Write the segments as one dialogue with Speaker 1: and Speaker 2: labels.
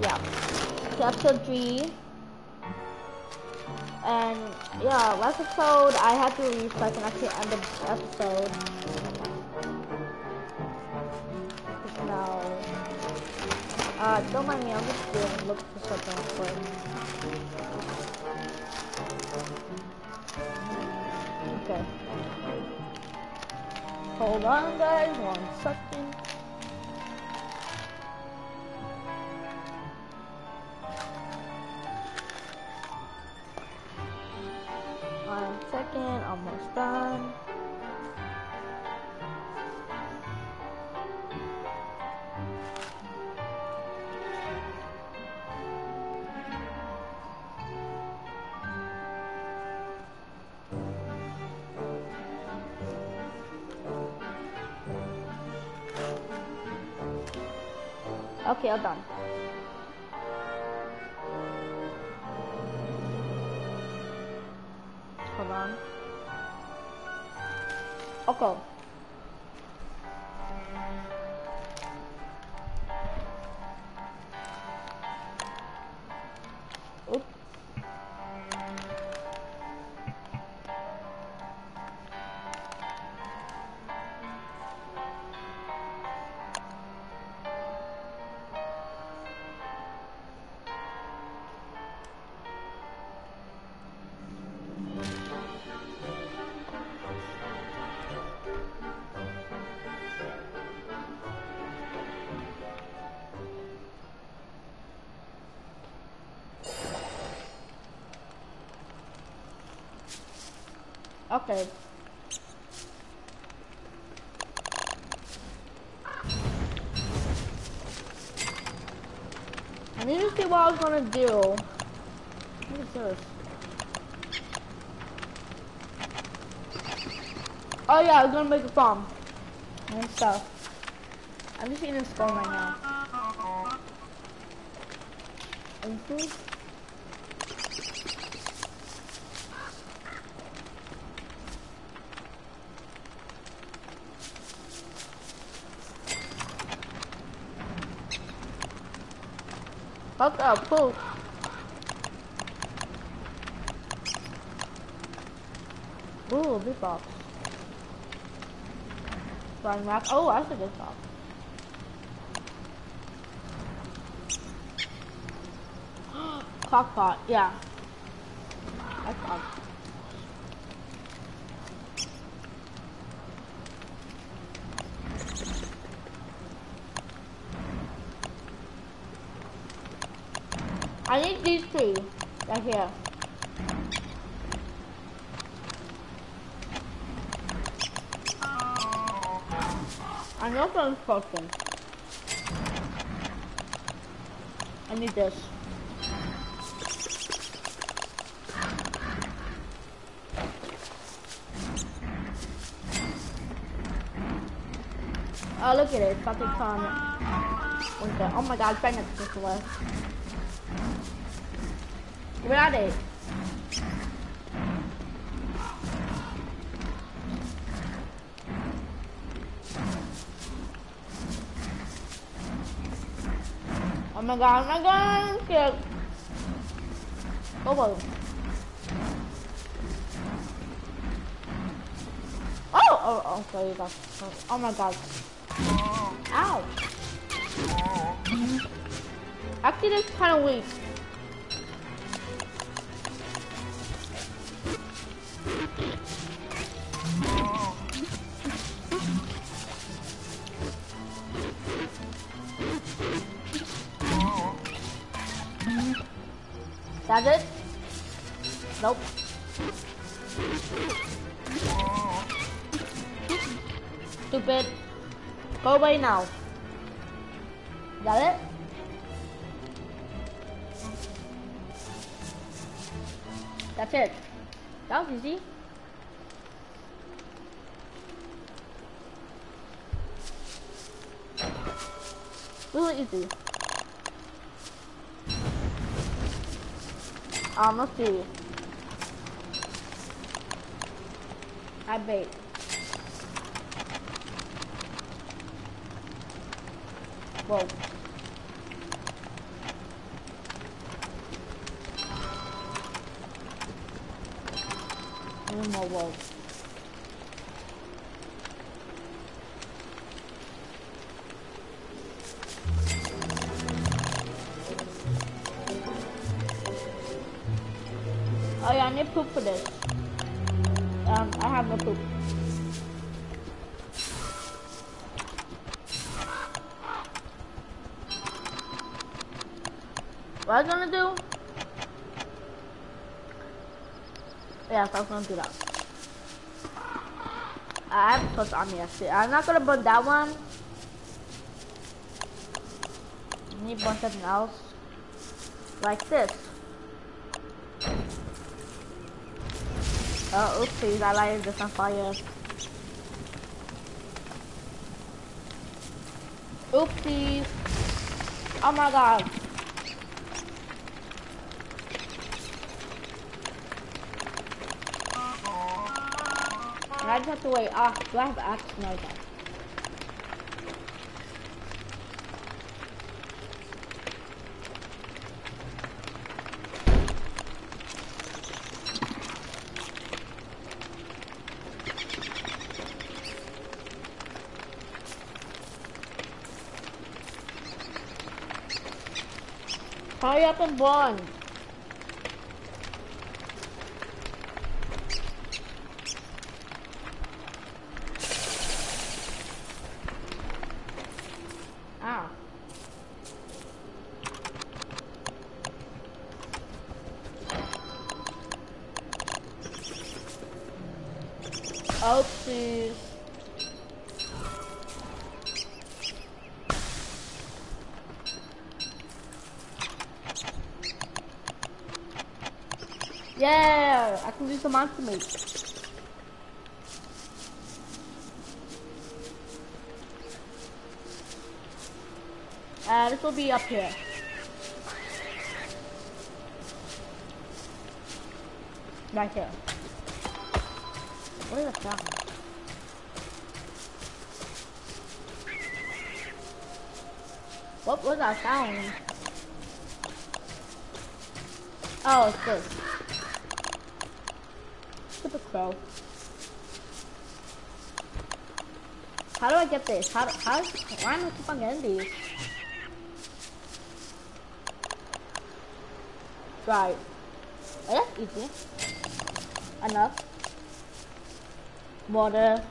Speaker 1: yeah, to episode three. And yeah, last episode I had to leave so I can actually end the episode. Now, uh, don't mind me. I'm just doing look for something quick. Okay. Hold on, guys. One second. I need to see what I was gonna do. What is this? Oh yeah, I was gonna make a farm and stuff. I'm just eating scone right now. And food. Fuck up, poop. Ooh, big box. Flying rock. Oh, I should this box. Crock pot, yeah. That's fun. I need these two right here. I know spoken. I need this. Oh, look at it. It's fucking fun. Oh my god, right next to Where are they? Oh my god, oh my god, I'm scared. Go boom. Oh, oh, oh, sorry, God. Oh my god. Ow. Actually, that's kind of weak. That's it? Nope. Stupid. Go away now. That it? That's it. That was easy. really easy. Um, let's see. I bait. Whoa. One more whoa. I do that. I have touch on yes. I'm not gonna burn that one. I need burn something else. Like this. Oh, oopsies, I lighted this on fire. Oopsies. Oh my god. I just have to wait. Ah, do I have axe? No, I. Hurry up and burn. Ah. Oopsies. Yeah, I can some. Uh, this will be up here. Right here. What is that sound? What was that sound? Oh, it's this. Crow. How do I get this? How, do, how, why am I keep on getting these? Right. Oh, that's easy. Enough. Water.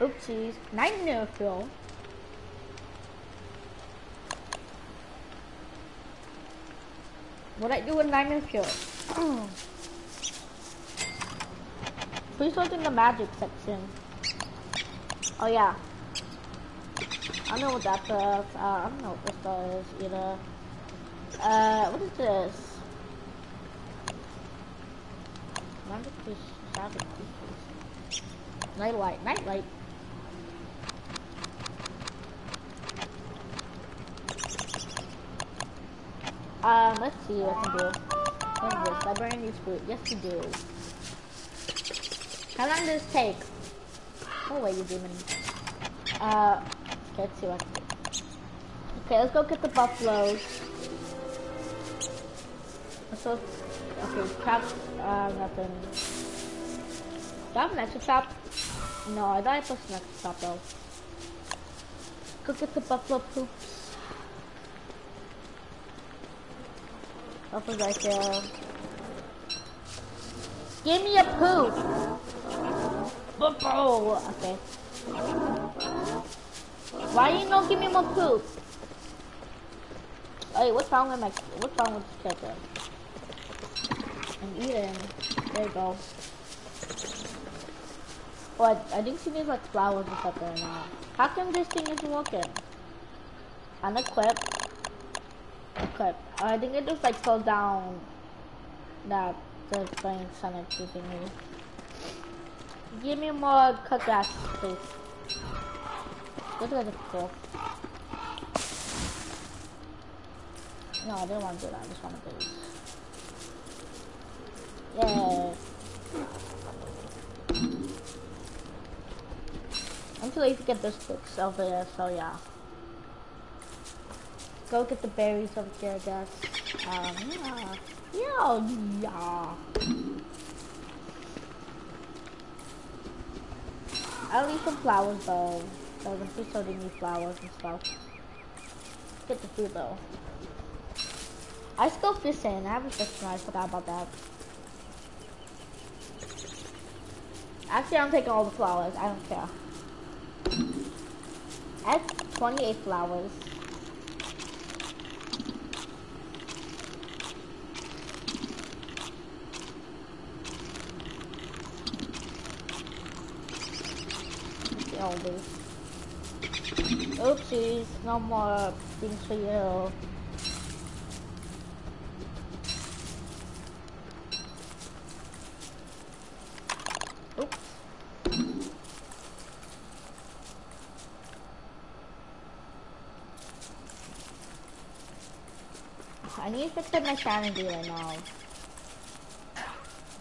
Speaker 1: Oopsies. Nightmare fuel. What I do with nightmare fuel? Please look in the magic section. Oh yeah. I know what that does. Uh, I don't know what this does either. Uh, what is this? Magic fish, savage creatures. Night light, night light. Um, let's see what I can do. What is this? Librarian needs food. Yes, you do. How long does this take? Oh wait, you demon. Uh, okay, let's see what. Okay, let's go get the buffaloes. Let's go, okay, crap, uh, nothing. Do I have an extra? No, I thought I put an extra chop though. Go get the buffalo poops. Buffalo's right there. Give me a poop! Buffalo! Okay. Why you not give me more poop? Hey, what's wrong with my, what's wrong with this chicken? I'm eating. There you go. Oh, I, I think she needs like flowers or something now. How come this thing isn't working? Unequip. Equip. Oh, I think it just like fell down that the thing Sonic giving me. Give me more cut grass, please. Go to the floor. No, I don't want to do that. I just want to do this. Yeah. I'm too lazy to get those sticks over there, so yeah. Go get the berries over here, I guess. Um, yeah. Yeah, yeah. I'll leave some flowers though. So the fish already need flowers and stuff. Get the food though. I go fishing. I haven't fished I forgot about that. Actually, I'm taking all the flowers. I don't care. Have 28 flowers. all these. Oopsies, no more things for you. Oops. I need to up my sanity right now.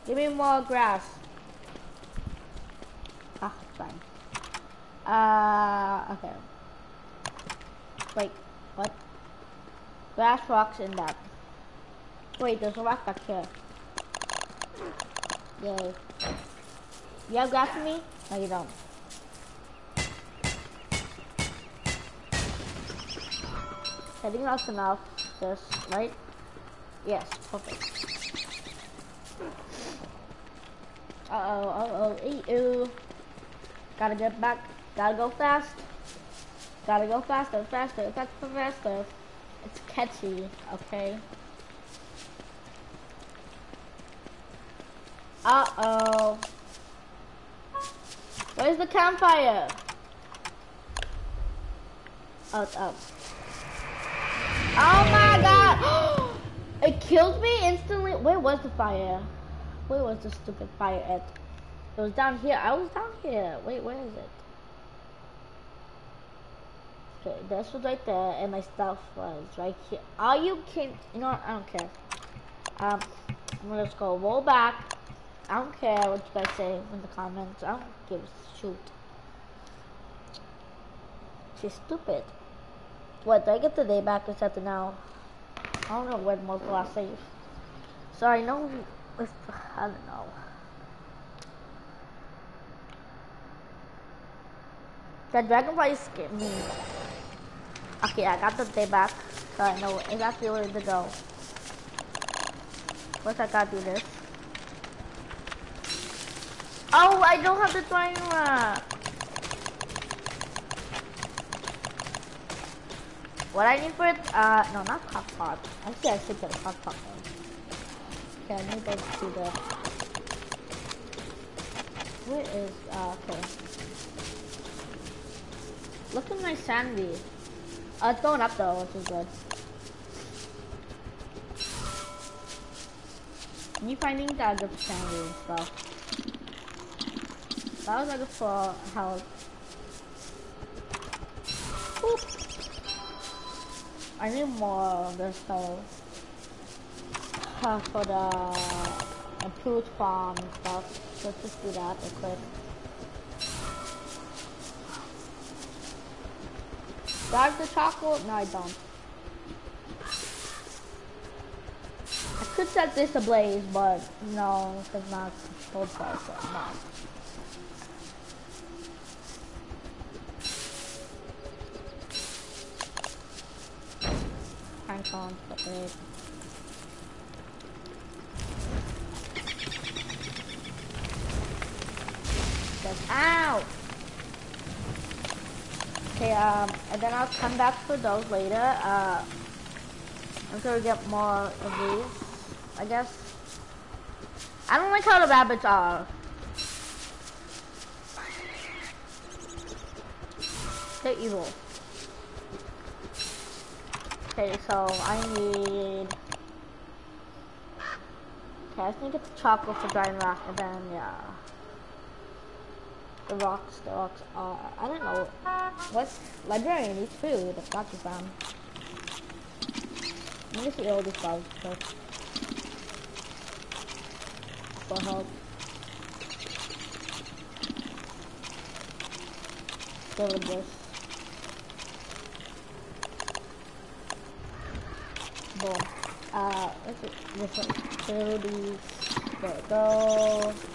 Speaker 1: Give me more grass. Ah, fine. Uh, okay. Wait, what? Grass rocks in that. Wait, there's a rock back here. Yay. You have grass for me? No, you don't. I think that's enough. Just, right? Yes, perfect. Uh-oh, uh-oh, ew. Gotta get back Gotta go fast. Gotta go faster, faster, faster, faster. Catchy, okay? Uh-oh. Where's the campfire? Oh, it's up. Oh my god! it killed me instantly. Where was the fire? Where was the stupid fire at? It was down here. I was down here. Wait, where is it? Okay, this was right there, and my stuff was right here. Are you kidding? You know what? I don't care. Um, I'm gonna just go roll back. I don't care what you guys say in the comments. I don't give a shoot. She's stupid. What, did I get the day back or something now? I don't know where most last save. Sorry, no, I don't know. That dragonfly scared me. Okay, I got the day back, so I know exactly where to go. First, I gotta do this. Oh, I don't have the timer. What I need for it, uh, no, not hot pot. Actually, I should get a hot pot. Okay, I need to do the. Where is, uh, okay. Look at my sanity. Uh, it's going up though, which is good. Me finding that good sanity and stuff. That was like for health. Oop. I need more of this. Uh, for the improved farm and stuff. Let's just do that real quick. Do I have the chocolate? No, I don't. I could set this ablaze, but no, it's not controlled by so no. Crank on, separate. Ow! Okay, um, and then I'll come back for those later. Uh, I'm gonna get more of these, I guess. I don't like how the rabbits are. They're evil. Okay, so I need... Okay, I get the chocolate for drying rack, and then, yeah. The rocks, the rocks are, I don't know. What's librarian needs food, too found. Let me see all these bugs first. For help. Go with this. Boom. Uh, let's see, this one. Thirty. There we go.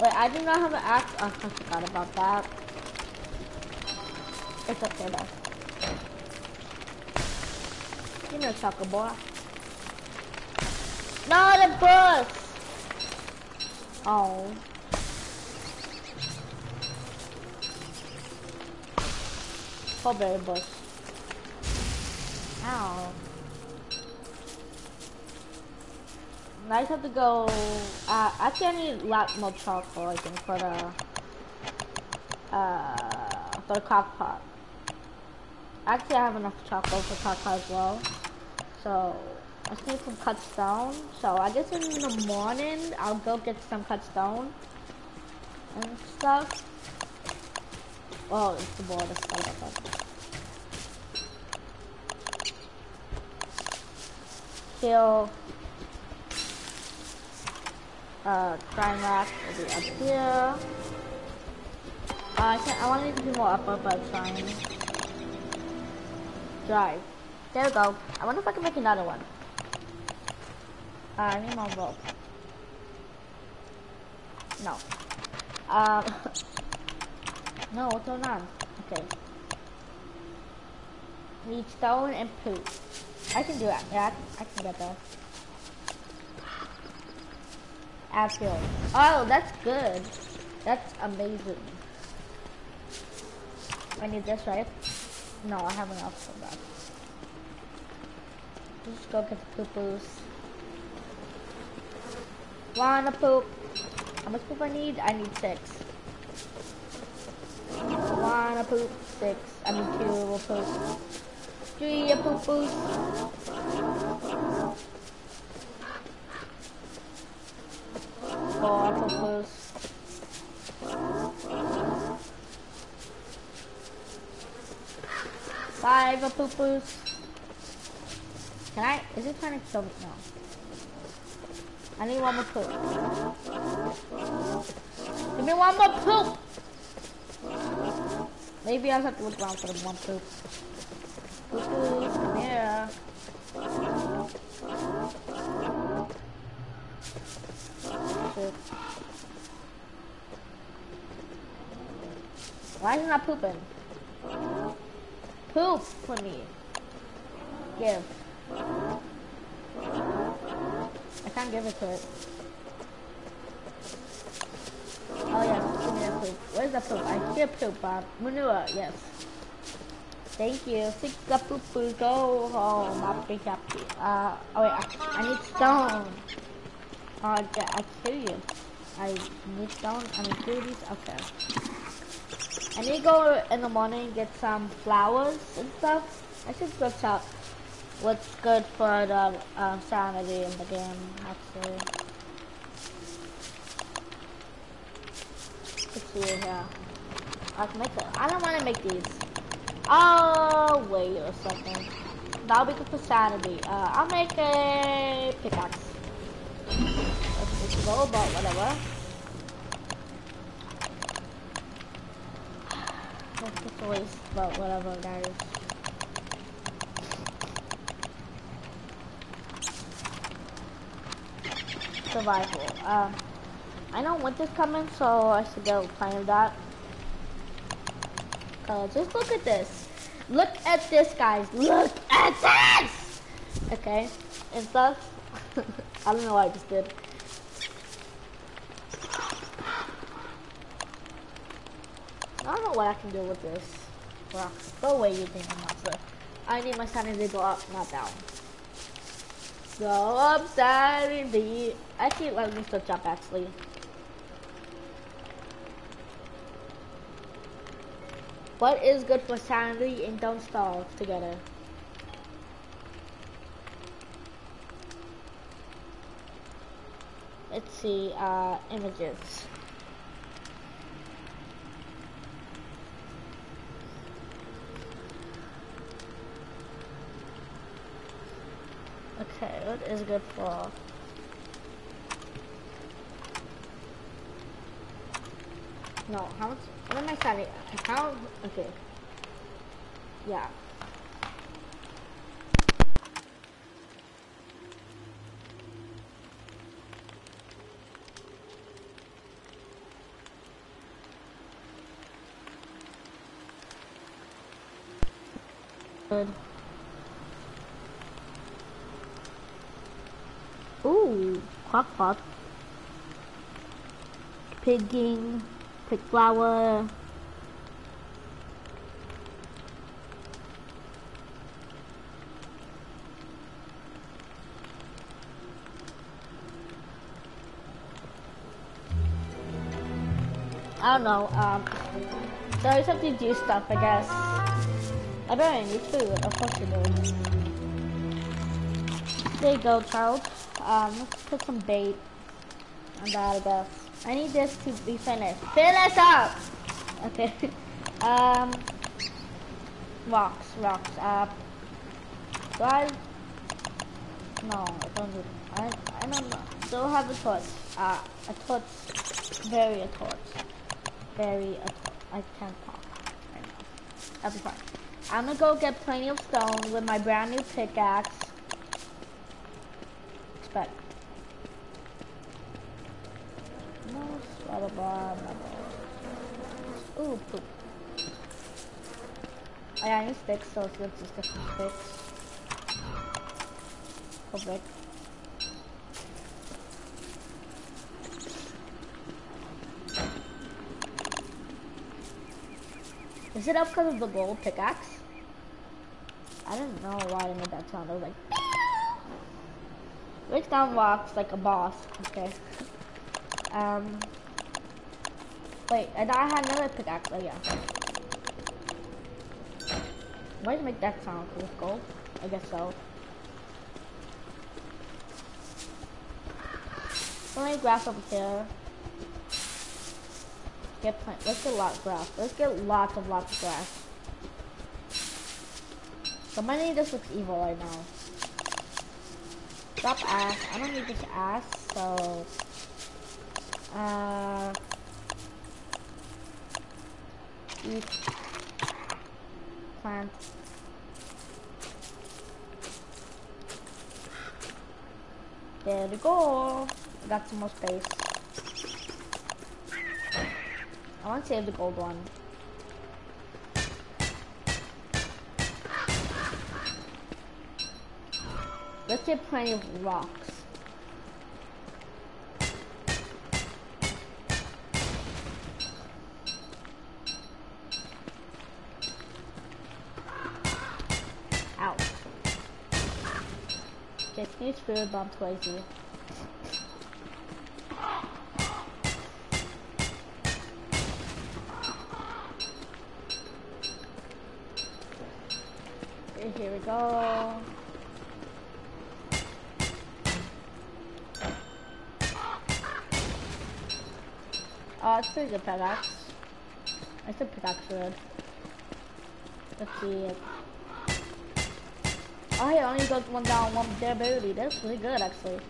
Speaker 1: Wait, I do not have an axe. Oh, I forgot about that. It's there though. Give me a chocolate boy. No, the bus! Oh. Strawberry bush. Ow. I just have to go, uh, actually I need a lot more charcoal, I think, for the, uh, for the crock pot. Actually, I have enough charcoal for crock pot as well. So, I just need some cut stone. So, I guess in the morning, I'll go get some cut stone and stuff. Oh, it's the border stuff. Kill uh, crime rack will be up here. Uh, I, can, I want to do more upper, but trying. Drive. There we go. I wonder if I can make another one. Uh, I need more rope. No. Um, no, what's going on? Okay. Need stone and poop. I can do it. Yeah, I can get Apple. Oh, that's good. That's amazing. I need this, right? No, I have enough for that. Just go get the poo-poos. Wanna poop? How much poop I need? I need six. Wanna poop? Six. I need two poop. Three poo-poos. Four poo-poos. Five poo-poos. Can I? Is it trying to kill me? No. I need one more poop. Give me one more poop! Maybe I'll have to look around for the one poop. Poo-poos, come here. Shit. Why is it not pooping? Poop for me. Give. I can't give it to it. Oh yes, give me the poop. Where's the poop? I hear poop, Bob. Manure, yes. Thank you. Six the poop poo go home. I'll be happy. Uh, oh wait, I need stone. Oh, I, I kill you. I need stone. I need goodies. Okay. I need to go in the morning and get some flowers and stuff. I should go check what's good for the um, sanity in the game, actually. Let's see here. I can make it. I don't want to make these. Oh, wait a second. That'll be good for sanity. Uh, I'll make a pickaxe. Go, but whatever. That's just a but whatever, guys. Survival. Um, I know winter's coming, so I should go plan that. Uh, just look at this. Look at this, guys. Look at this! Okay, and stuff. I don't know what I just did. I don't know what I can do with this. Rocks. Go away, you think I'm monster. I need my sanity to go up, not down. Go up, sanity. Actually, let me switch up, actually. What is good for sanity and don't starve together? Let's see, uh, images. Okay, what is good for? No, how much? What am I selling? How? Okay. Yeah. Good. Ooh, crock pot. Pigging, pig flour. I don't know, um, there is have to do stuff, I guess. I better need food, of course you do. There you go, child. Um, let's put some bait on that, I guess. I need this to be finished. Finish up! Okay. um, rocks, rocks. Uh, do I? No, I don't need. I I don't know. Still have a torch. Uh, a torch. Very a torch. Very a torch. I can't talk right. That'll be fine. I'm gonna go get plenty of stone with my brand new pickaxe. Sticks, so let's just get some sticks. Perfect. Is it up because of the gold pickaxe? I didn't know why I made that sound. I was like, down rocks like a boss. Okay. Um. Wait, and I had another pickaxe. Oh yeah. Why did it make that sound? With gold? I guess so. Me grass over here. Get plant. Let's get lots of grass. Let's get lots of lots of grass. Somebody just looks evil right now. Stop ass. I don't need this ass, so uh eat plant. There we go. Got some more space. I want to save the gold one. Let's get plenty of rocks. Ow. Food, bump. Okay, here we go. Oh, it's pretty good pickaxe. I said pickaxe good. Let's see. Hey, only got one down, one there, baby. That's pretty good, actually.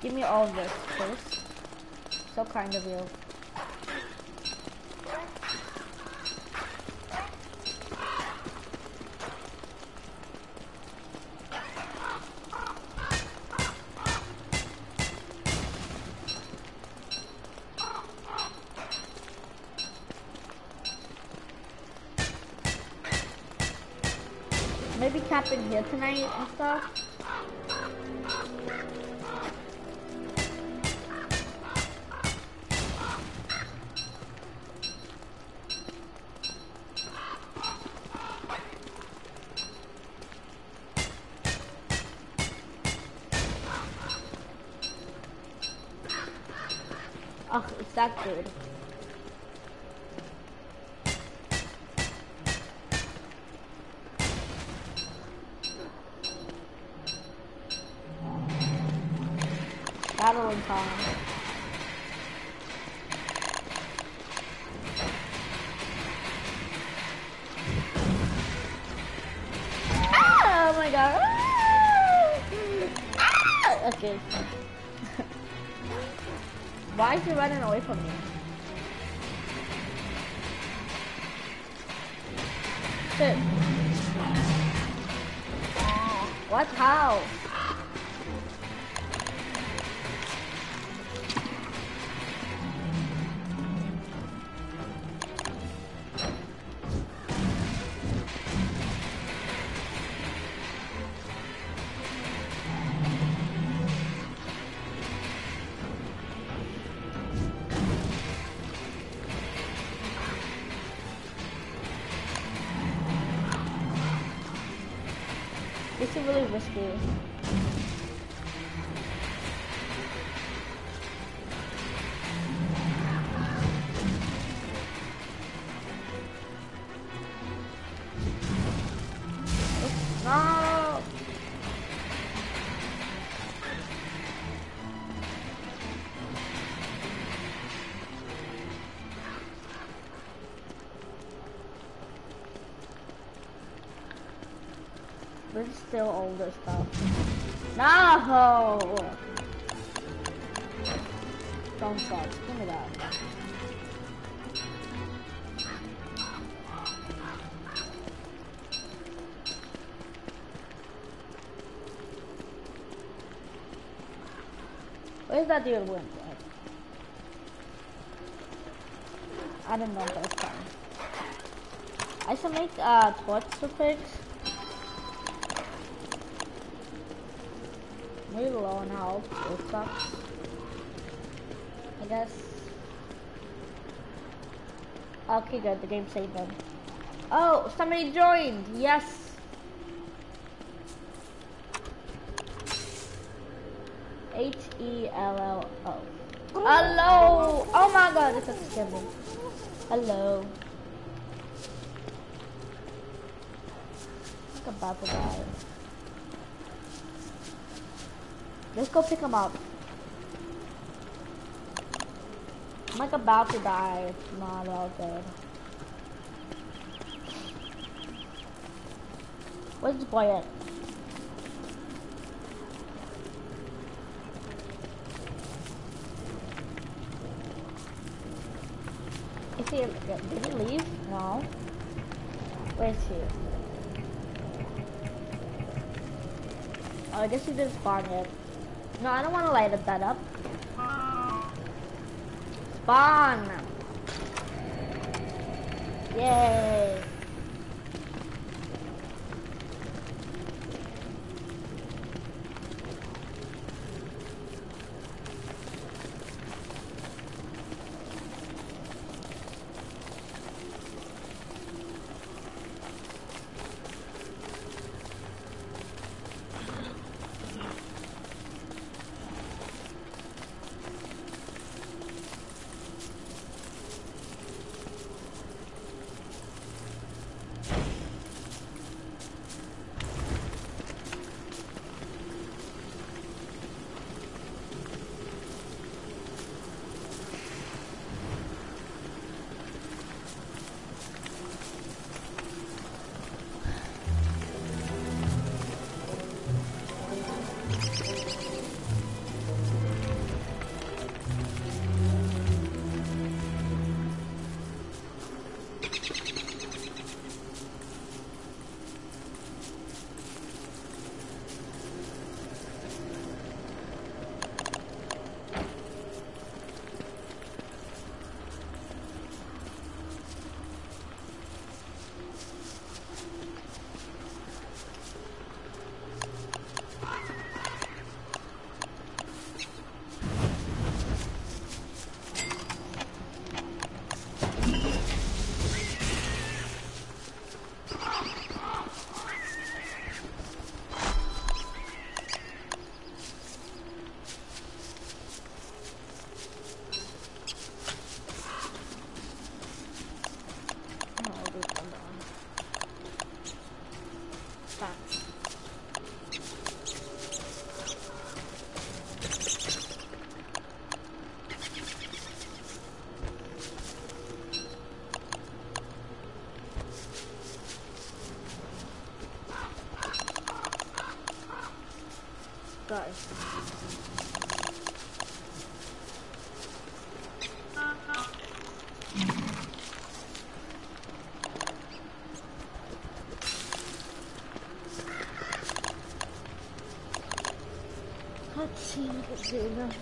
Speaker 1: Give me all this, please. So kind of you. Maybe camping here tonight and stuff. Actually really risky. I don't know. I should make uh torch to fix. Maybe low on health. It sucks. I guess. Okay, good. The game saved them. Oh, somebody joined. Yes. E L L O. Hello. Oh my God, this is scary. Hello. I'm about to die. Let's go pick him up. I'm like about to die. It's not all good. Where's this boy at? Is he, did he leave? No. Where's he? Oh, I guess he didn't spawn yet. No, I don't want to light up that up. Spawn! Yay! See what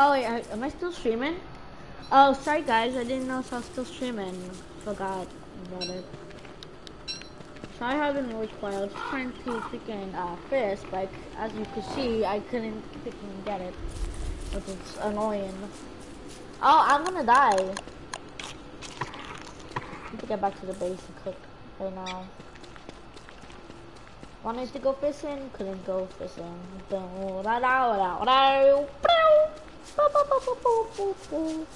Speaker 1: Oh wait, am I still streaming? Oh, sorry guys, I didn't know if I was still streaming. Forgot about it. So I haven't really quiet. I was trying to freaking uh, fish, but as you can see, I couldn't freaking get it. Which is annoying. Oh, I'm gonna die. I need to get back to the base and cook right now. Wanted to go fishing, couldn't go fishing. What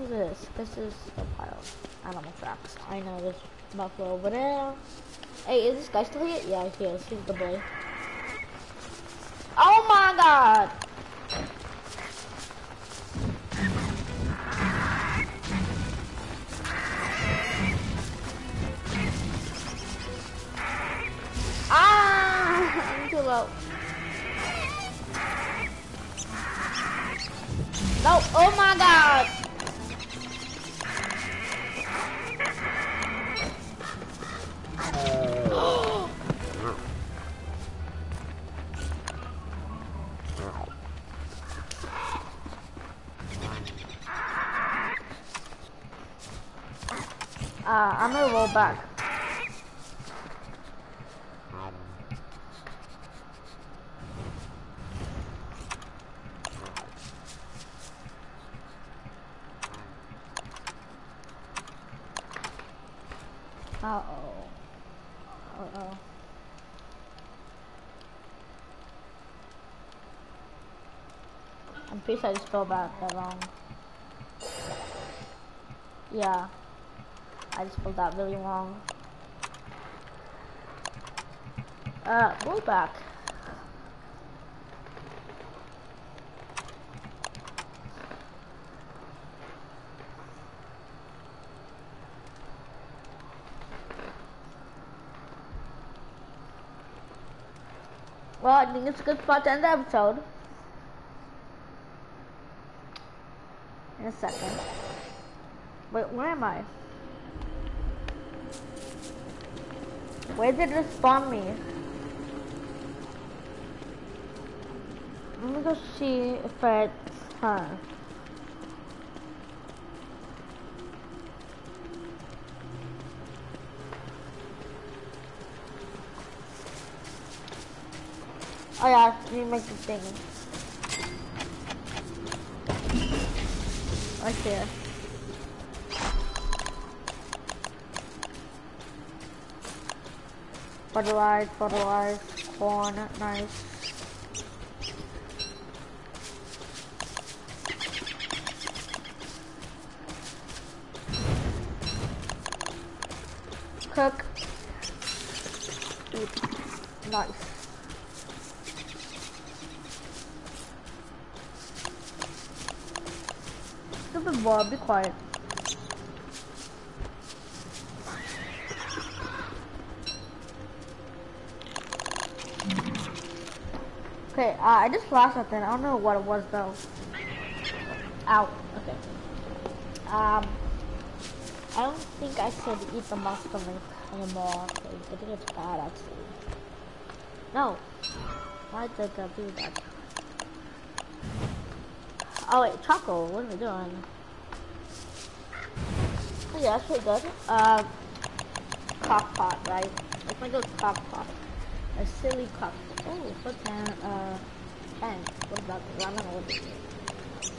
Speaker 1: is this? This is a pile of animal tracks. I know there's buffalo over eh. there. Hey, is this guy still here? Yeah, he is. He's the boy. Oh my god! Roll back. I just spelled that, that. Yeah. I just spelled that really wrong. Uh, roll back. Well, I think it's a good spot to end the episode. In a second. Wait, where am I? Where did it spawn me? Let me go see if it's her. Oh yeah, let me make the thing. Right there. Fertilize, fertilize, corn, nice. Cook. Eat. Nice. Stupid boy, be quiet. Okay, uh, I just lost something. I don't know what it was though. Ow. Okay. Um, I don't think I should eat the monster meat anymore. I think it's bad actually. No. Why did I do that? Oh wait, Choco, what are we doing? Oh yeah, that's pretty good. Uh, pot, right? Let's make a pot. A silly cock Oh, what can, uh, pen. What about, know what it is.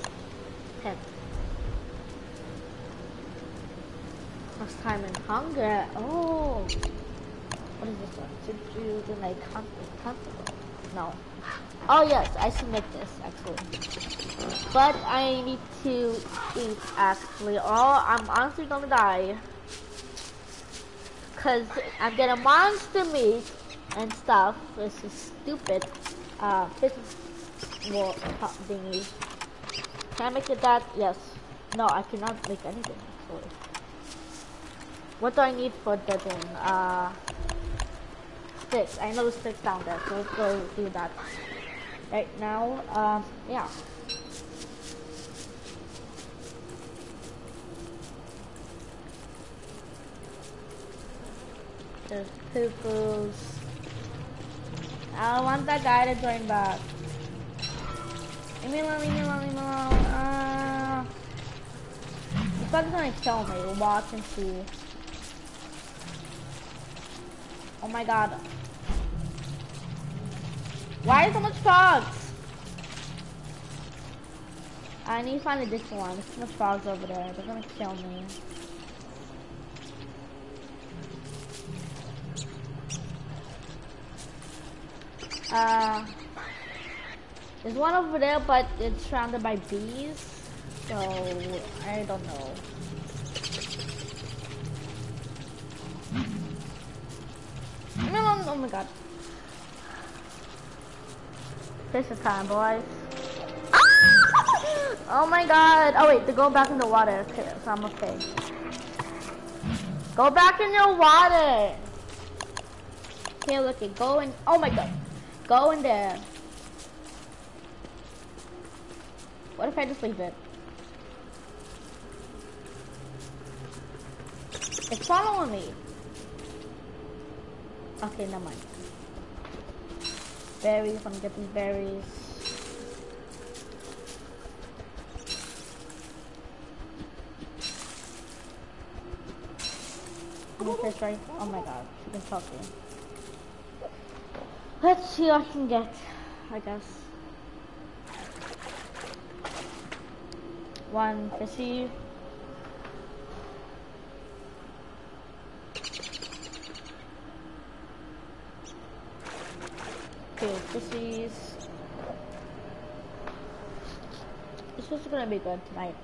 Speaker 1: Pen. First time in hunger. Oh. What is this one? You do like comfortable? No. Oh yes, I make this actually. But I need to eat actually. Oh, I'm honestly gonna die. Cause I'm getting monster meat and stuff. This is stupid. Uh, more thingy. Can I make it that? Yes. No, I cannot make anything actually. What do I need for the thing? Uh, sticks. I know sticks down there, so let's go do that. Right now, um, yeah. There's pupils. I want that guy to join back. Leave me alone, leave me alone, leave me alone. Uh, this bug's gonna kill me. Watch and see. Oh my god. Why so much frogs? I need to find a different one. There's too much frogs over there. They're gonna kill me. Uh, there's one over there, but it's surrounded by bees. So, I don't know. Oh my god. Fish time, boys. Oh my god. Oh wait, to go back in the water. Okay, so I'm okay. Go back in the water. Okay, look it. Go. Oh my god. Go in there. What if I just leave it? It's following me. Okay, never mind. Berries, I'm gonna get these berries. Oh my god, she can talk to me. Let's see what I can get, I guess. One fishy. Two fishies. This is gonna be good tonight.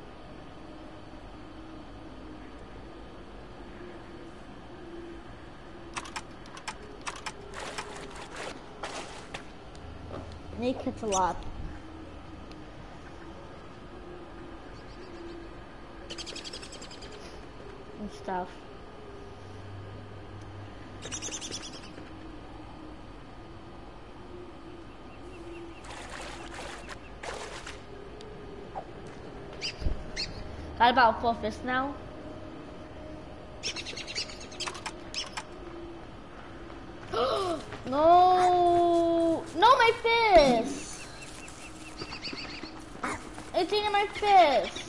Speaker 1: Nick hits a lot. And stuff. Got about four fists now. no, It's eating my fist.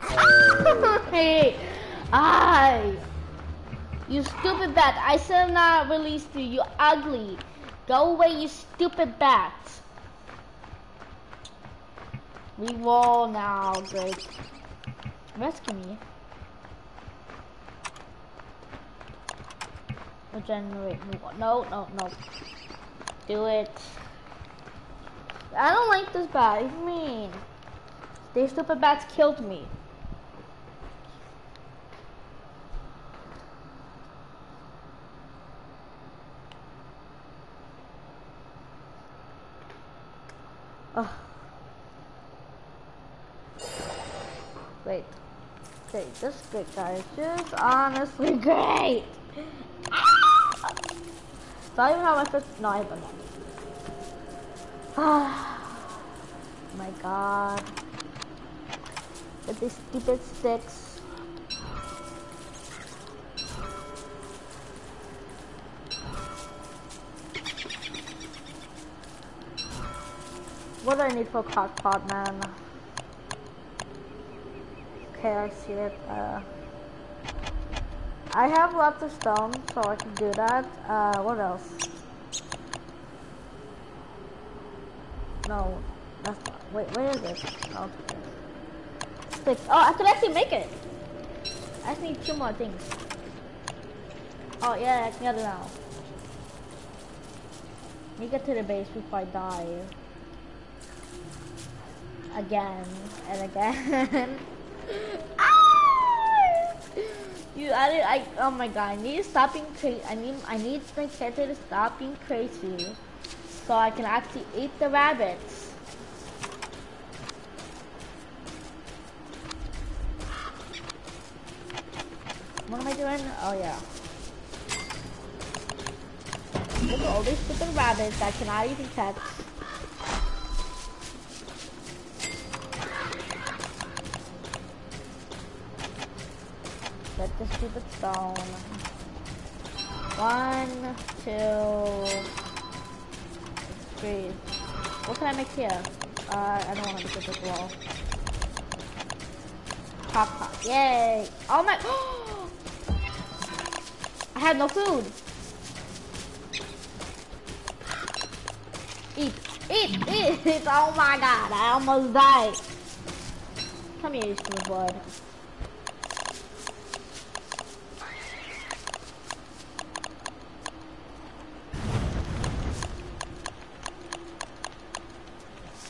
Speaker 1: hey, I. You stupid bat. I still not released you. You ugly. Go away, you stupid bat. We roll now, great. Rescue me. Regenerate. No, no, no. Do it. I don't like this bat. You mean? These stupid bats killed me. Ugh. Wait. Okay, this is good, guys. Just honestly great. Ah! I even have my first. No, I haven't. Ah, my God. With these stupid sticks. What do I need for crock pot, man? Okay, I see it. Uh, I have lots of stone, so I can do that. Uh, what else? No, that's not. Wait, where is it? Oh. Oh, I could actually make it. I just need two more things. Oh yeah, I can get it now. Let me get to the base before I die. Again and again. ah! You, I, I, oh my god, I need to stop being crazy. I need, I need my character to stop being crazy, so I can actually eat the rabbits. What am I doing? Oh yeah. Look at all these stupid rabbits I cannot even catch. Get the stupid stone. One, two, What can I make here? Uh, I don't want to get this wall. Pop pop. Yay! Oh my. I had no food. Eat, eat, eat. Oh my god, I almost died. Come here, you stupid boy.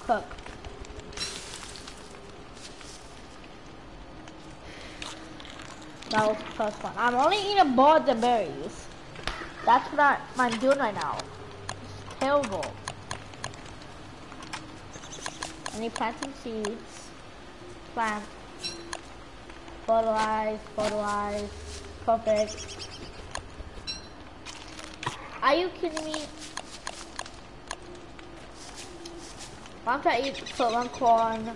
Speaker 1: Cook. That was the first one. I'm only eating both the berries. That's what I, I'm doing right now. It's terrible. I need planting seeds. Plant. Fertilize, fertilize. Perfect. Are you kidding me? I'm trying to eat one corn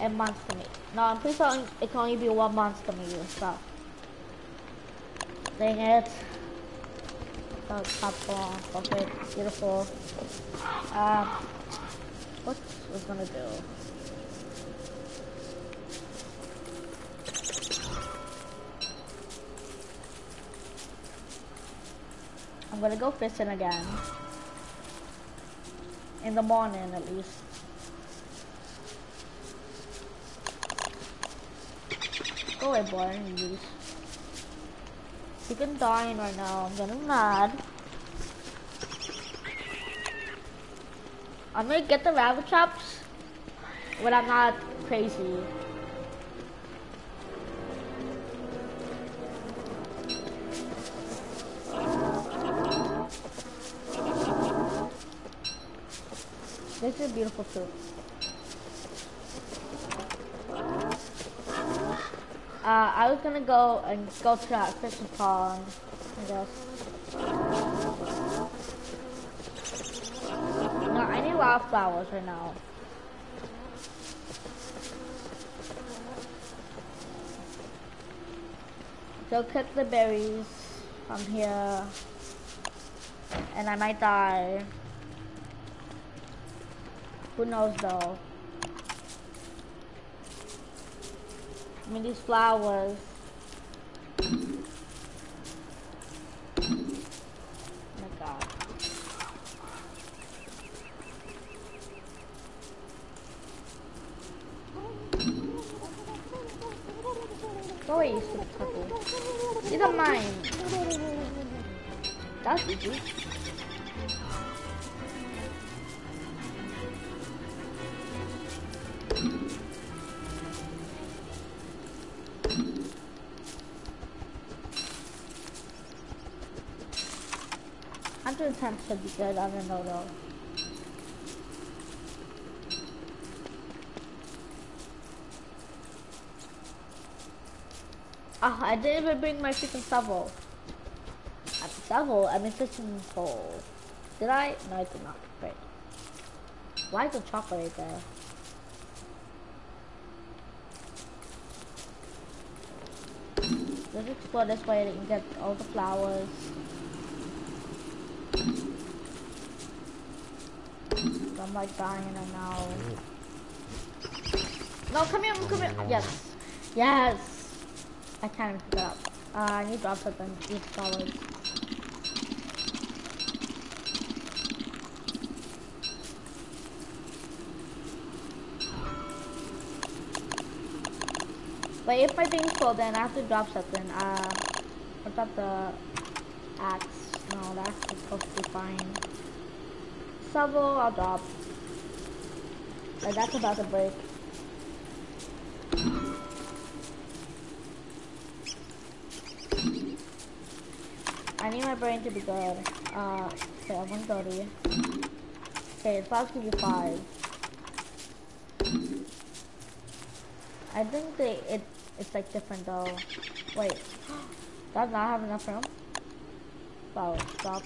Speaker 1: and monster meat. No, I'm pretty sure it can only be one monster meat and stuff. Dang it. Oh, popcorn, perfect, beautiful. Um, what was gonna do? I'm gonna go fishing again in the morning at least. Go away, boy, can die right now. I'm getting mad. I'm gonna get the rabbit traps when I'm not crazy. This is beautiful too. Uh, I was gonna go and go to that fishing pond, I guess. No, I need wildflowers right now. Go cut the berries from here, and I might die. Who knows though? Mean these flowers. Should be good. I don't know though. Ah, I didn't even bring my freaking shovel. Uh, shovel? I mean fishing pole. Did I? No, I did not. Great. Why is the chocolate there? Let's explore this way and get all the flowers. I'm like dying right now. No, come here, come here. Yes. Yes. I can't even pick it up. Uh, I need to drop something. Eat flowers. But if my thing's full, then I have to drop something. Uh, I'll drop the axe. No, the axe is supposed to be fine. Shovel, I'll drop. Like, that's about to break. I need my brain to be good. Uh, okay, I'm 130. Okay, it's about to be 5. I think they, it, it's like different though. Wait, does not have enough room? Wow, stop.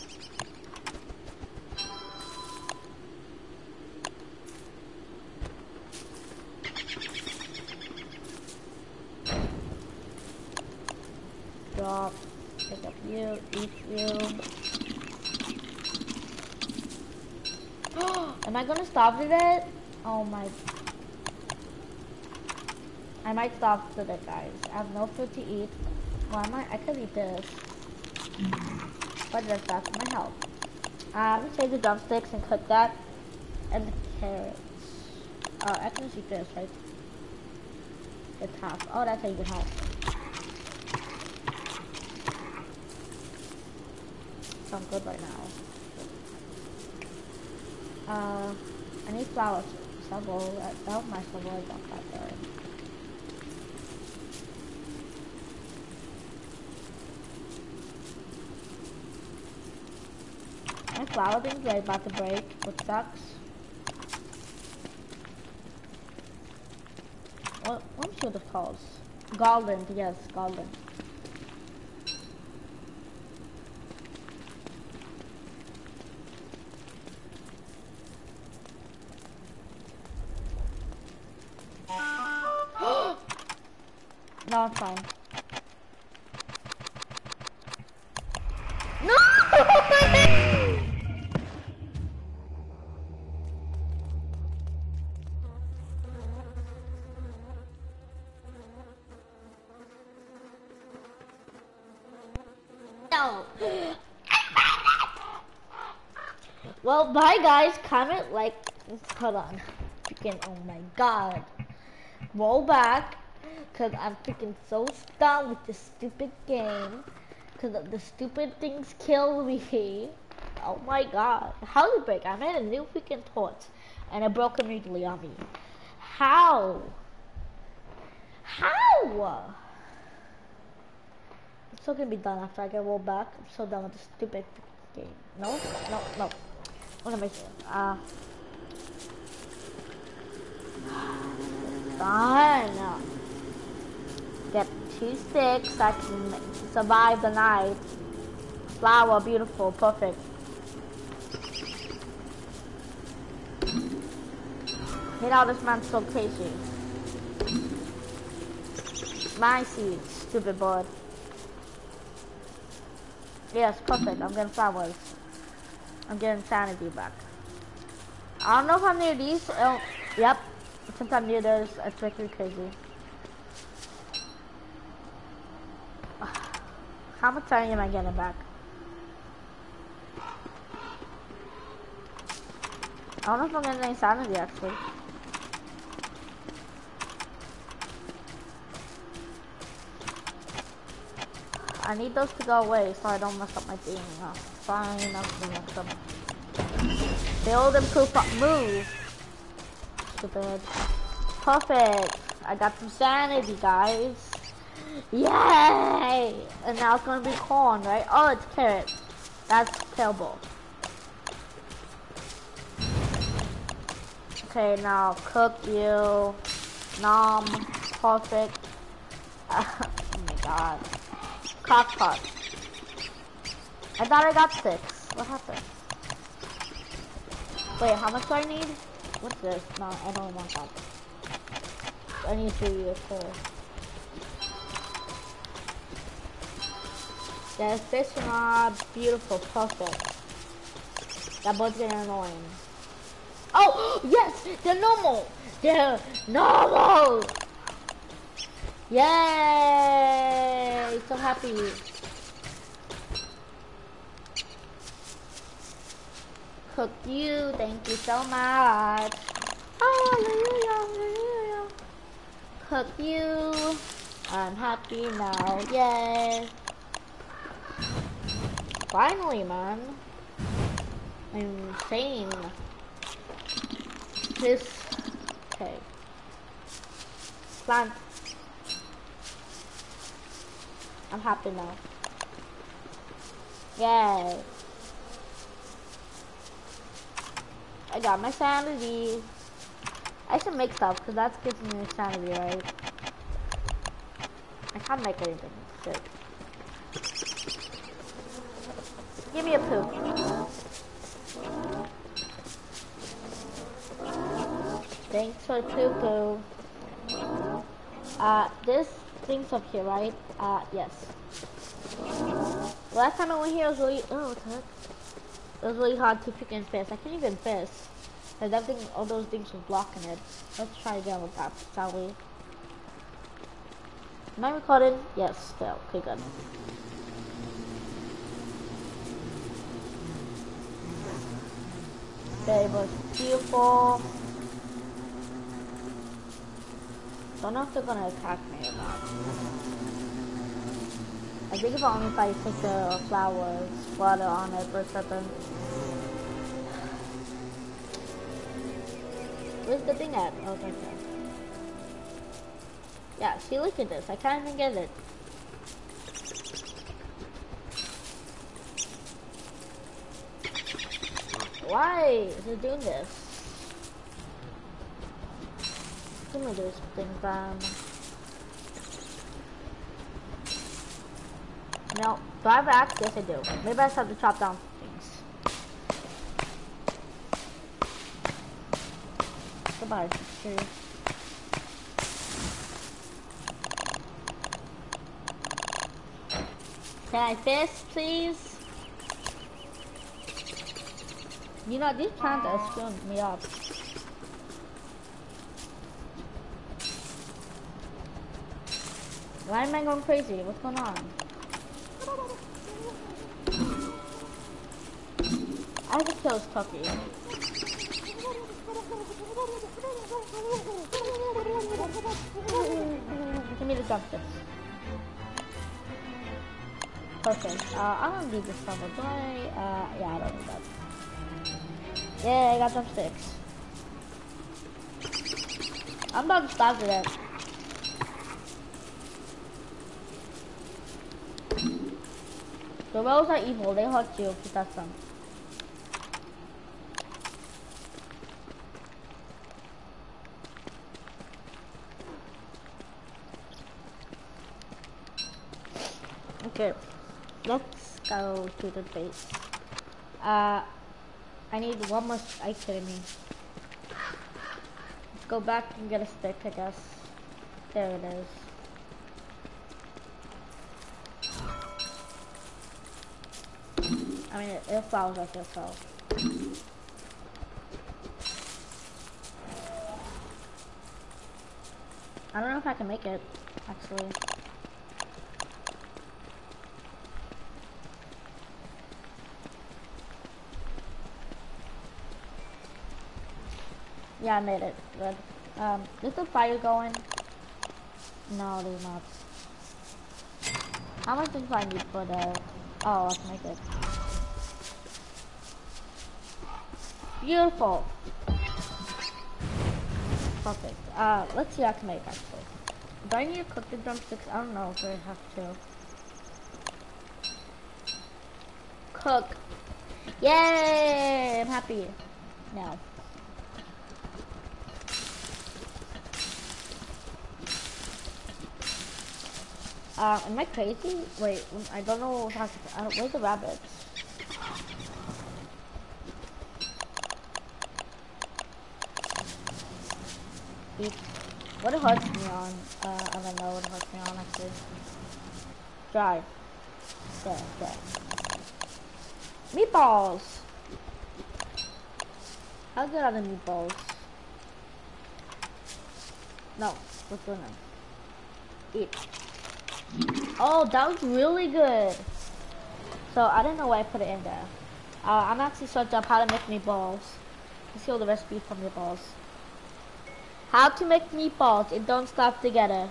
Speaker 1: Drop, pick up you, eat you. Stop it? Oh my. I might stop for the guys. I have no food to eat. Why am I? I could eat this. But that's for my health. I'm gonna take the drumsticks and cook that. And the carrots. Oh, I can just eat this, right? It's half. Oh, that's how you get. So I'm good right now. Uh, I need flowers. Shovel. That, was my shovel I got that there. My flower thing's right about to break, which sucks. What, what sure the calls? Garland, yes, Garland. Bye guys. Comment, like, hold on. Freaking, oh my god. Roll back. Because I'm freaking so stuck with this stupid game. Because the stupid things kill me. Oh my god. How did it break? I made a new freaking torch. And it broke immediately on me. How? How? It's still gonna be done after I get rolled back. I'm so done with this stupid game. No? No, no. What am I saying? Uh. Done. Get two sticks I can survive the night. Flower, beautiful, perfect. Hit all this man's crazy. My seeds, stupid bird. Yes, perfect. I'm getting flowers. I'm getting sanity back. I don't know if I'm near these. Oh, yep. Since I'm near those, it's making me crazy. How much time am I getting back? I don't know if I'm getting any sanity actually. I need those to go away so I don't mess up my thing. Oh, fine, I'm gonna mess them. Build, improve, up move. Stupid. Perfect. I got some sanity, guys. Yay! And now it's gonna be corn, right? Oh, it's carrot. That's terrible. Okay, now cook you. Nom. Perfect. pot. I thought I got six. What happened? Wait, how much do I need? What's this? No, I don't want that. I need three years for There's fish mob, beautiful, perfect. That boat's getting annoying. Oh, yes, they're normal. They're normal. Yay! So happy. Cook you, thank you so much. Hallelujah. Cook you. I'm happy now, yay. Finally, man. Insane. This, okay. Plant. I'm happy now. Yay. I got my sanity. I should make stuff because that gives me sanity, right? I can't make anything. Shit. Give me a poop. Thanks for poo poo. Uh, this thing's up here, right? Uh, yes. Last time I went here, it was really, oh, what? It was really hard to freaking fish. I can't even fish. Cause everything, all those things were blocking it. Let's try again with that, shall we? Am I recording? Yes, still. Okay, good. Okay, but beautiful. I don't know if they're gonna attack me or not. I think if I only if I the flowers, water on it or something. Where's the thing at? Oh, okay. Yeah, see, look at this. I can't even get it. Why is it doing this? Give me this thing, fam. Um, no, do I have axe? Yes, I do. Maybe I just have to chop down some things. Goodbye, tree. Can I fish, please? You know, these plants are screwing me up. Why am I going crazy? What's going on? I just this puppy. Give me the drumsticks. Perfect. Uh, I don't need this level, do I? Uh, yeah, I don't need that. Yeah, I got drumsticks. I'm about to stop with that. The whales are evil, they hurt you touch them. Okay, let's go to the base. Uh, I need one more, you kidding me? Let's go back and get a stick, I guess. There it is. I mean, it, it falls fell. I don't know if I can make it, actually. Yeah, I made it. Good. Um, is the fire going? No, there's not. How much does I need for the... Oh, let's make it. Beautiful. Perfect. Uh, let's see how I can make actually. Do I need to cook the drumsticks? I don't know if I have to. Cook. Yay! I'm happy. Now. Uh, am I crazy? Wait, I don't know to, I don't, where's the rabbits? What it hurts me on? Uh, I don't know what it hurts me on actually. Drive. There, there. Meatballs! How good are the meatballs? No, what's going on? Eat. Oh, that was really good. So I don't know why I put it in there. Uh, I'm actually searching up how to make meatballs. Let's see all the recipes for meatballs. How to make meatballs and Don't Starve Together.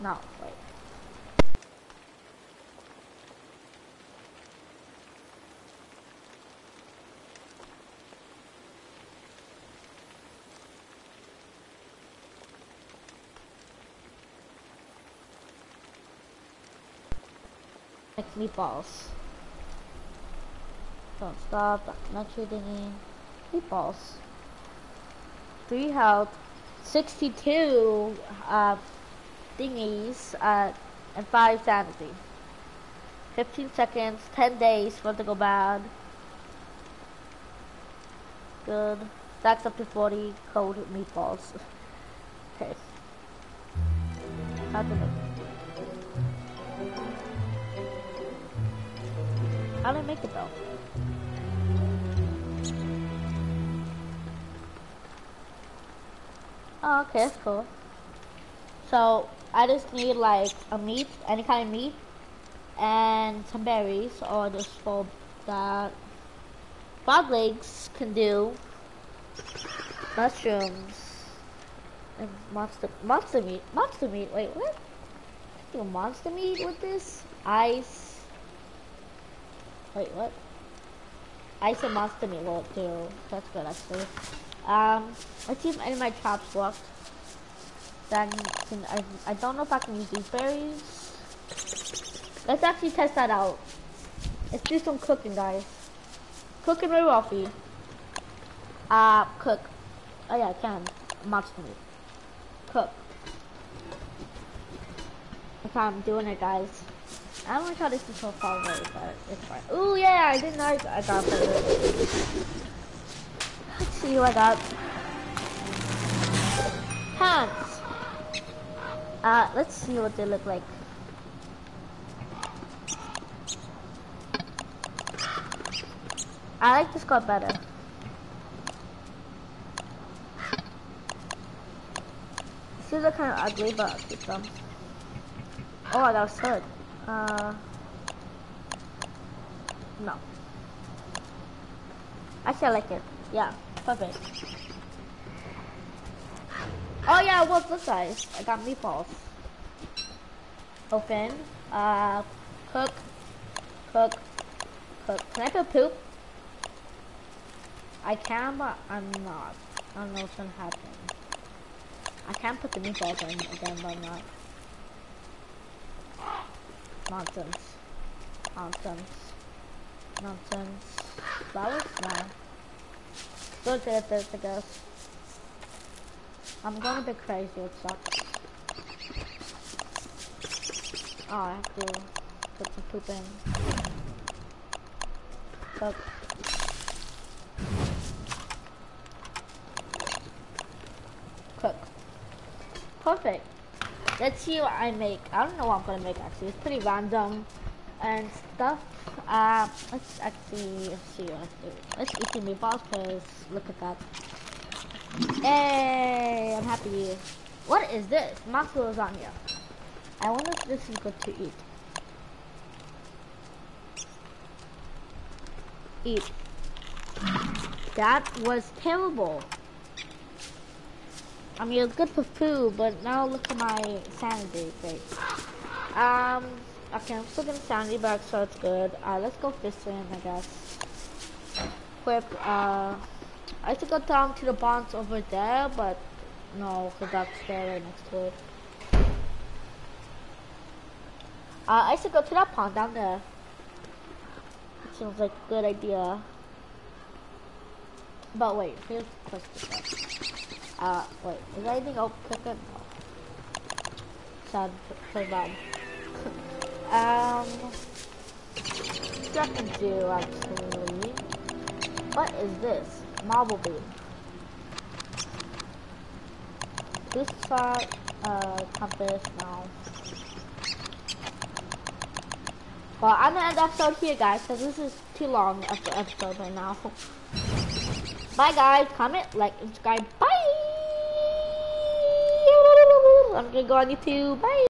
Speaker 1: No, wait. Make meatballs. Don't stop, not shooting meatballs. 3 health, 62 uh, thingies, uh, and 5 sanity. 15 seconds, 10 days for it to go bad. Good. Stacks up to 40 cold meatballs. okay. How to make How do I make it though? Oh, okay, that's cool. So I just need like a meat, any kind of meat, and some berries, or just for that. Frog legs can do. Mushrooms and monster monster meat. Monster meat. Wait, what? Do monster meat with this? Ice. Wait, what? Ice and monster meat will do. That's good actually. Um, let's see if any of my traps worked. Then can, I, I don't know if I can use these berries. Let's actually test that out. Let's do some cooking, guys. Cooking with Ruffy. Uh, cook. Oh yeah, I can. Monster meat. Cook. Okay, I'm doing it, guys. I don't like how this is so far away, but it's fine. Ooh, yeah, I didn't know I got it. Let's see I got. Hands. Uh, let's see what they look like. I like this car better. These are kind of ugly, but I'll keep them. Oh, that was good. Uh, no. Actually, I like it. Yeah, perfect. Oh yeah, what's this guys? I got meatballs. Open. Uh, cook. Cook. Cook. Can I put poop? I can, but I'm not. I don't know what's gonna happen. I can put the meatballs in again, but I'm not. Nonsense. Nonsense. Nonsense. Flowers? No. Still at this, I guess. I'm going a bit crazy, it sucks. Oh, I have to put some poop in. But cook. Perfect. Let's see what I make. I don't know what I'm gonna make actually. It's pretty random and stuff. Uh, let's actually see what I. Let's eat the meatballs because look at that. Hey, I'm happy. What is this? Monster lasagna. I wonder if this is good to eat. Eat. That was terrible. I mean, it's good for food, but now look at my sanity rate. Um, okay, I'm still getting sanity back, so it's good. Uh, let's go fishing, I guess. Equip, uh, I should go down to the bonds over there, but no, because that's there right next to it. Uh, I should go to that pond down there. It seems like a good idea. But wait, here's the question. Uh, wait, is there anything open? No. Sad, so bad. um, can do actually. What is this? Marble bean. This spot, uh, compass now. Well, I'm gonna end the episode here, guys, because this is too long of the episode right now. Bye, guys. Comment, like, subscribe. Bye. I'm gonna go on YouTube. Bye.